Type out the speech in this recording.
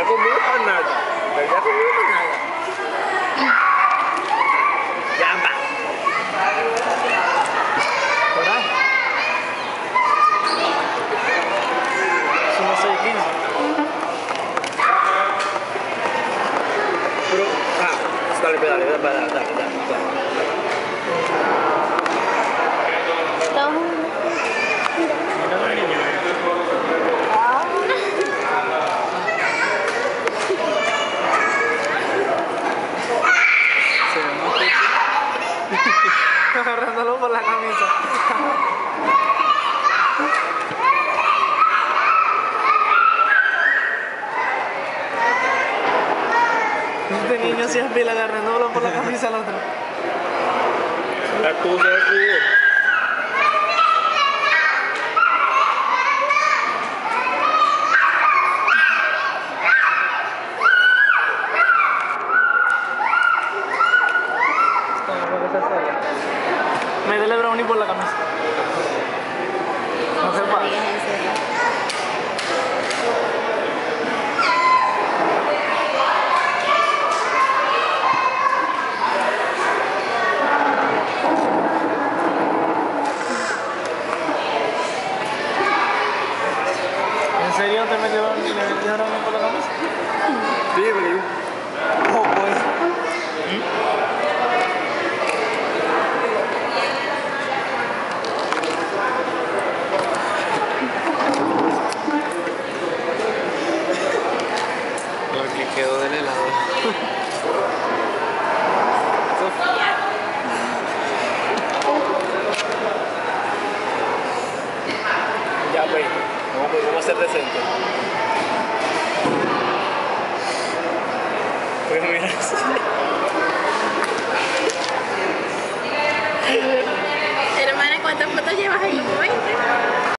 Pelea conmigo para nada. Pelea conmigo para nada. Ya va. Coraje. Son las 6 15. Pero, ah, dale, dale, dale, dale, dale, dale, dale. Agarrándolo por la camisa. Este niño sí es pila agarrándolo por la camisa al otro. La cosa es que... Métele brownie por la camisa. No se pasa. ¿En serio te metieron, le metieron brownie por la camisa? Sí, me digo. Oh, pues. Lo que quedó del helado. Ya, pues. Vamos, pues, vamos a ser decentes. Pues mira. Hermana, ¿cuántas fotos llevas ahí?